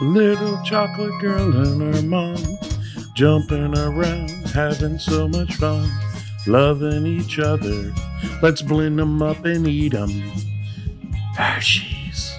Little chocolate girl and her mom jumping around, having so much fun, loving each other. Let's blend them up and eat them. Hershey's.